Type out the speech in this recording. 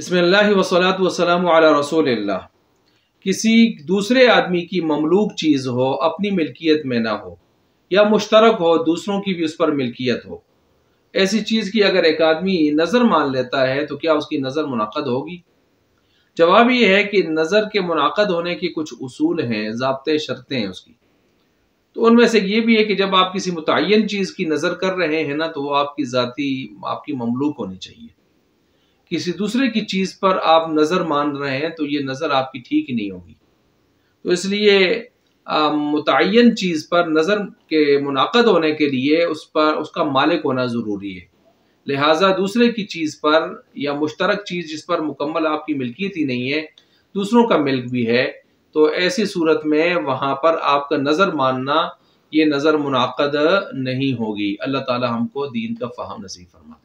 बसमिल्ल वसलात वसलाम रसूल किसी दूसरे आदमी की ममलूक चीज़ हो, अपनी मिल्कियत में ना हो, या मुश्तरक हो, दूसरों की भी उस पर मिल्कियत हो। ऐसी चीज़ की अगर एक आदमी नज़र मान लेता है तो क्या उसकी नज़र मुनद होगी? जवाब ये है कि नज़र के मुनद होने के कुछ उसूल हैं, जबते शर्तें हैं उसकी। तो उनमें से ये भी है कि जब आप किसी मुतन चीज़ की नज़र कर रहे हैं ना तो वो आपकी ज़ाती, आपकी ममलूक होनी चाहिए। किसी दूसरे की चीज़ पर आप नज़र मान रहे हैं तो ये नज़र आपकी ठीक ही नहीं होगी। तो इसलिए मुतन चीज़ पर नज़र के मुनद होने के लिए उस पर, उसका मालिक होना ज़रूरी है। लिहाजा दूसरे की चीज़ पर या मुश्तरक चीज़ जिस पर मुकम्मल आपकी मिल्कियत ही नहीं है, दूसरों का मिल्क भी है तो ऐसी सूरत में वहाँ पर आपका नज़र मानना, ये नज़र मुनद नहीं होगी। अल्लाह ताला हमको दीन का फ़हम नसीब फरमा